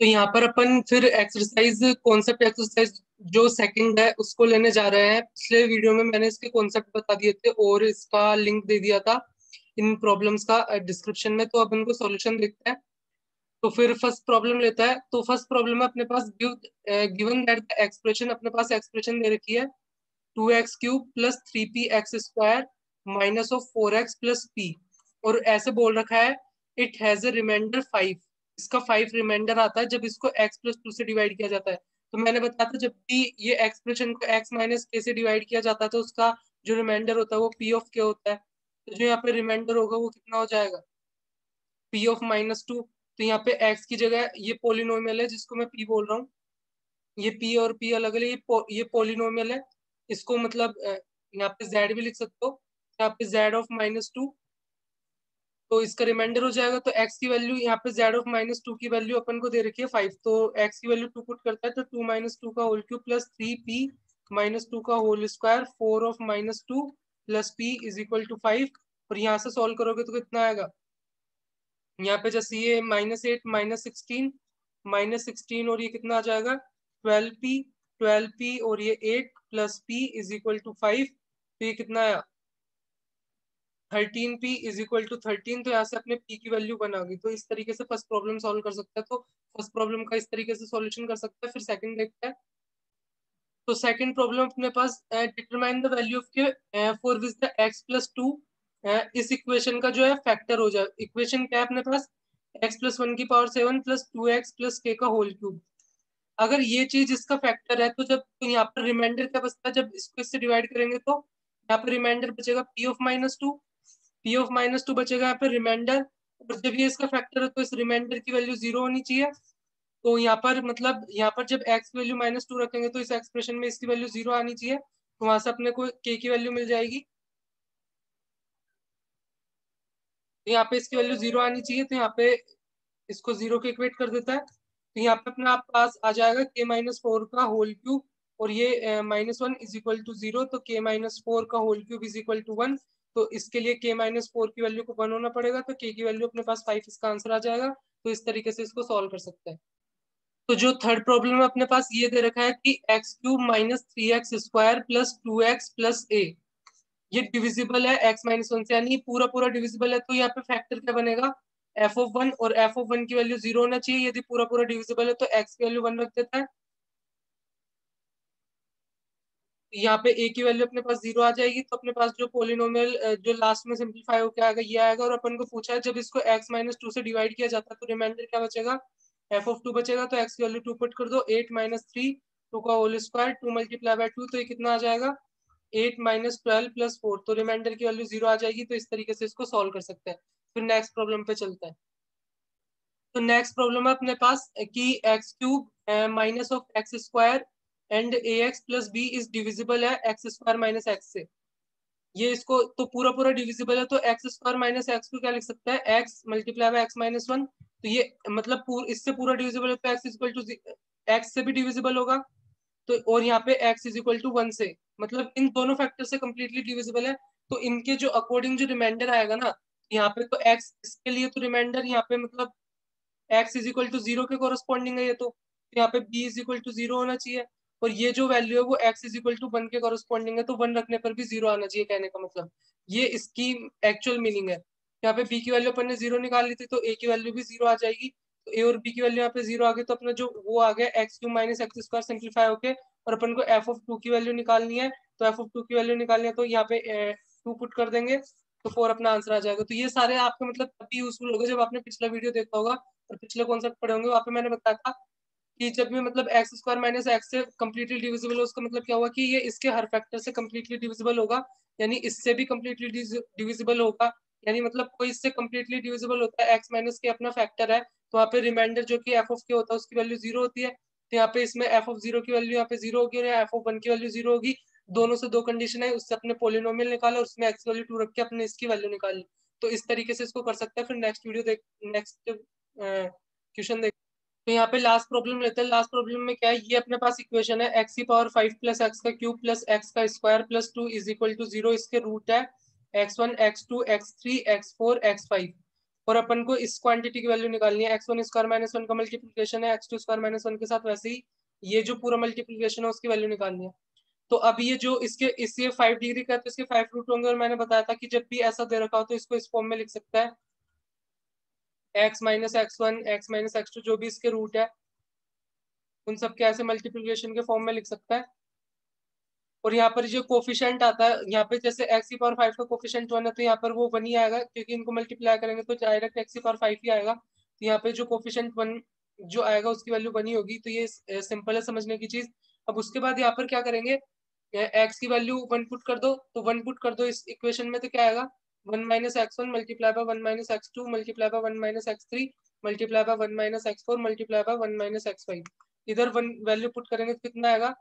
तो यहाँ पर अपन फिर एक्सरसाइज कॉन्सेप्ट एक्सरसाइज जो सेकंड है, उसको लेने जा रहे हैं। पिछले वीडियो में मैंने इसके कॉन्सेप्ट बता दिए थे और इसका लिंक दे दिया था इन प्रॉब्लम्स का डिस्क्रिप्शन में। तो अब इनको सॉल्यूशन देखते हैं। तो फिर फ़र्स्ट प्रॉब्लम लेता है। तो फ़र्स्ट प्रॉब्लम अपने पास गिवन दैट एक्सप्रेशन अपने पास एक्सप्रेशन दे रखी है। Two x cube plus three p x square minus of four x plus p और ऐसे बोल रखा है इट हैज़ रिमाइंडर फाइव इसका फाइव रिमाइंडर आता है जब इसको एक्स प्लस टू से डिवाइड किया जाता है। तो मैंने बताया था जब भी ये एक्सप्रेशन को एक्स माइनस के से डिवाइड किया जाता है तो उसका जो रिमाइंडर होता है वो पी ऑफ़ के होता है। तो जो यहाँ पे रिमाइंडर होगा वो कितना हो जाएगा? पी ऑफ़ माइनस टू तो यहाँ पे एक्स की जगह ये पोलिनोमियल है जिसको मैं पी बोल रहा हूँ। ये पी और पी अलग अलग ये पो, ये पोलिनोमियल है। इसको मतलब यहाँ पे जेड भी लिख सकते हो। यहाँ पे जेड ऑफ़ माइनस टू तो इसका रिमाइंडर हो जाएगा तो x की वैल्यू यहाँ पे z ऑफ़ माइनस टू की वैल्यू अपन को दे रखी है फाइव तो x की वैल्यू टू पुट करता है तो टू माइनस टू का whole cube plus three p minus two का whole square four of minus two plus p is equal to five और यहाँ से सॉल्व करोगे तो कितना आएगा? यहाँ पे जैसे ये minus eight minus sixteen minus sixteen और ये कितना आ जाएगा? ट्वेल्व पी ट्वेल्व पी और ये eight plus p is equal to five तो ये कितना आया? Thirteen p is equal to thirteen तो यहाँ से अपने पी की वैल्यू बनाओगी तो इस तरीके से फ़र्स्ट प्रॉब्लम सॉल्व कर सकता है। तो फ़र्स्ट प्रॉब्लम का इस तरीके से सॉल्यूशन कर सकता है, फिर सेकंड देखते हैं। तो सेकंड प्रॉब्लम अपने पास determine the value of k for which the x plus two इस इक्वेशन का जो है फैक्टर हो जाए इक्वेशन क्या है अपने पास? एक्स प्लस वन की power seven plus two x plus k का होल क्यूब। अगर ये चीज़ इसका फैक्टर है तो जब तो यहाँ पर रिमाइंडर क्या बचता है? जब इसको इससे डिवाइड करेंगे तो यहाँ पर रिमाइंडर बचेगा p of minus two p of minus two बचेगा यहाँ पे रिमाइंडर और जब ये इसका फैक्टर है तो इस रिमाइंडर की वैल्यू ज़ीरो होनी चाहिए। तो यहाँ पर मतलब यहाँ पर जब एक्स वैल्यू माइनस टू रखेंगे तो इस एक्सप्रेशन में इसकी वैल्यू ज़ीरो आनी चाहिए। तो वहाँ से अपने को के की वैल्यू मिल जाएगी। तो यहाँ पे इसकी वैल्यू ज़ीरो आनी चाहिए तो यहाँ पे इसको ज़ीरो के इक्वेट कर देता है। तो यहाँ पे अपने आप पास आ जाएगा के माइनस फोर का होल क्यूब और ये minus one is equal to zero तो के माइनस फोर का whole cube is equal to one तो इसके लिए के माइनस फोर की वैल्यू को वन होना पड़ेगा तो के की वैल्यू अपने पास फाइव इसका आंसर आ जाएगा तो इस तरीके से इसको सॉल्व कर सकते हैं। तो जो थर्ड प्रॉब्लम अपने पास ये दे रखा है कि x cube minus three x square plus two x plus a ये डिविजिबल है एक्स माइनस वन से, यानी पूरा पूरा डिविजिबल है तो यहाँ पे फैक्टर क्या बनेगा? एफ़ ऑफ़ वन और एफ़ ऑफ़ वन की वैल्यू ज़ीरो होना चाहिए, यदि पूरा पूरा डिविजिबल है तो एक्स की वैल्यू वन रख देता है। यहाँ पे ए की वैल्यू अपने पास ज़ीरो आ जाएगी तो अपने पास जो पोलिनोमियल जो लास्ट में सिंप्लीफाई होकर आएगा, ये आएगा और अपन को पूछा है, जब इसको एक्स माइनस टू से डिवाइड किया जाता है तो रिमाइंडर क्या बचेगा? एफ़ ऑफ़ टू बचेगा तो एक्स की वैल्यू टू पुट कर दो एट माइनस थ्री टू का whole square two multiply by two तो ये कितना आ जाएगा? Eight minus twelve plus four तो रिमाइंडर की वैल्यू ज़ीरो आ जाएगी तो इस तरीके से इसको सॉल्व कर सकते हैं। फिर नेक्स्ट प्रॉब्लम पे चलता है। तो नेक्स्ट प्रॉब्लम है अपने पास कि x cube minus of x square and a x plus b is divisible है एक्स स्क्वायर माइनस एक्स से। ये इसको तो पूरा पूरा डिविजिबल है तो एक्स स्क्वायर माइनस एक्स को क्या लिख सकता है? X multiply by x minus one. तो ये मतलब पूर, इससे पूरा डिविजिबल है तो एक्स इक्वल टू एक्स से भी डिविजिबल होगा। तो और यहाँ पे x is equal to one से। मतलब इन दोनों फैक्टर से कम्प्लीटली डिविजिबल है। तो इनके जो अकॉर्डिंग जो रिमाइंडर आएगा ना यहाँ पे तो एक्स इसके लिए तो रिमाइंडर यहाँ पे मतलब x is equal to zero के कोरस्पॉन्डिंग है ये तो। यहाँ पे b is equal to zero होना चाहिए। और ये जो वैल्यू है वो x is equal to one के कॉरस्पॉन्डिंग है तो वन रखने पर भी ज़ीरो आना चाहिए कहने का मतलब। ये इसकी एक्चुअल मीनिंग है। यहाँ पे बी की वैल्यू अपन ने ज़ीरो निकाल ली थी तो ए की वैल्यू भी ज़ीरो आ जाएगी। तो ए और बी की वैल्यू यहाँ पे ज़ीरो आ गई तो अपना जो वो आ गया x cube minus x square simplify होके, और अपन को एफ़ ऑफ़ टू की वैल्यू निकालनी है। तो एफ़ ऑफ़ टू की वैल्यू निकालनी है तो यहाँ पे टू पुट कर देंगे तो फोर अपना आंसर आ जाएगा। तो ये सारे आपके मतलब तभी यूजफुल होगा जब आपने पिछला वीडियो देखा होगा, और पिछले कॉन्सेप्ट पढ़े होंगे। वहाँ पे मैंने बताया था कि जब भी मतलब एक्स स्क्वायर माइनस एक्स से कम्प्लीटली डिविजिबल हो, उसका मतलब क्या हुआ कि ये इसके हर फैक्टर से कम्प्लीटली डिविजिबल होगा, यानी इससे भी कम्प्लीटली डिविजिबल होगा, यानी मतलब कोई इससे कम्प्लीटली डिविजिबल होता है एक्स माइनस के अपना फैक्टर है तो वहाँ पे रिमाइंडर जो कि एफ़ ऑफ़ के होता है, उसकी वैल्यू ज़ीरो होती है तो यहाँ पे इसमें एफ़ ऑफ़ ज़ीरो की वैल्यू यहाँ पे ज़ीरो होगी और एफ़ ऑफ़ वन की वैल्यू ज़ीरो होगी, दोनों से दो कंडीशन है, उससे अपने पोलिनोमियल निकाला, उसमें एक्स वैल्यू टू रख के अपने इसकी वैल्यू निकाली तो इस तरीके से इसको कर सकते हैं, फिर नेक्स्ट वीडियो देख नेक्स्ट क्वेश्चन देख तो यहाँ पे लास्ट प्रॉब्लम लेते हैं। लास्ट प्रॉब्लम में क्या है? ये अपने पास इक्वेशन है। एक्स की पावर फाइव प्लस एक्स का क्यूब प्लस एक्स का square plus two is equal to zero इसके रूट है। X one x two x three x four x five और अपन को इस क्वांटिटी की वैल्यू निकालनी है। X one square minus one का मल्टीप्लीकेशन है। X two square minus one के साथ वैसे ही ये जो पूरा मल्टीप्लीकेशन है उसकी वैल्यू निकालनी है। तो अब ये जो इसके, इससे फाइव डिग्री का तो इसके फाइव रूट होंगे। और मैंने बताया था कि जब भी ऐसा दे रखा हो तो इसको इस फॉर्म में लिख सकता है। X minus x one x minus x two जो भी इसके रूट है, उन सब के ऐसे मल्टीप्लीकेशन के फॉर्म में लिख सकता है। और यहाँ पर जो कोफिशियंट आता है, यहाँ पे जैसे एक्स की पावर फाइव का कोफिशियंट वन है तो यहाँ पर वो वन ही आएगा, क्योंकि इनको मल्टीप्लाई करेंगे तो डायरेक्ट एक्स की पावर फाइव ही आएगा। तो यहाँ पे जो कोफिशियंट वन जो आएगा, उसकी वैल्यू वन ही होगी। तो ये सिंपल है समझने की चीज़। अब उसके बाद यहाँ पर क्या करेंगे? एक्स की वैल्यू वन पुट कर दो तो वन पुट कर दो इस इक्वेशन में तो क्या आएगा? One minus x one multiply by one minus x two multiply by one minus x three multiply by one minus x four multiply by one minus x five. इधर one value put करेंगे तो कितना आएगा?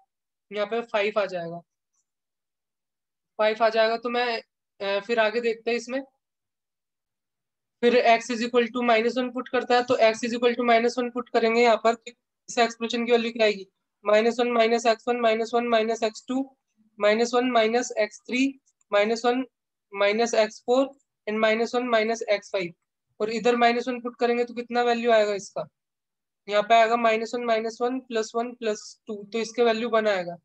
यहाँ पे five आ जाएगा। Five आ जाएगा तो मैं फिर आगे देखते हैं इसमें। फिर x is equal to minus one put करता है तो x is equal to minus one put करेंगे यहाँ पर इस एक्सप्रेशन की वैल्यू क्या आएगी? Minus one minus x one minus one minus x two minus one minus x three minus one minus x four and minus one minus x five और इधर minus one put करेंगे तो कितना value आएगा इसका? यहाँ पे आएगा minus one minus one plus one plus two तो इसके वैल्यू वन आएगा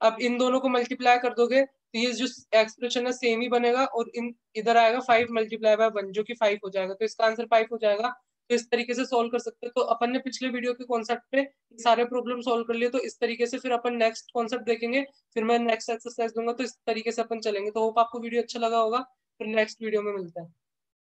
अब इन दोनों को मल्टीप्लाई कर दोगे तो ये जो एक्सप्रेशन है सेम ही बनेगा और इन, इधर आएगा फाइव मल्टीप्लाई बाय वन जो कि फाइव हो जाएगा। तो इसका आंसर फाइव हो जाएगा। तो इस तरीके से सोल्व कर सकते हैं। तो अपन ने पिछले वीडियो के कॉन्सेप्ट पे सारे प्रॉब्लम सोल्व कर लिए तो इस तरीके से फिर अपन नेक्स्ट कॉन्सेप्ट देखेंगे, फिर मैं नेक्स्ट एक्सरसाइज दूँगा तो इस तरीके से अपन चलेंगे। तो होप आपको वीडियो अच्छा लगा होगा, फिर नेक्स्ट वीडियो में मिलता है।